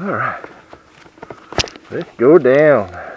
All right. Let's go down.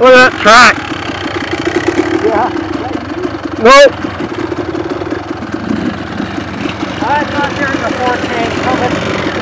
Look at that track. Yeah. Nope. I thought there was a fourth tank coming.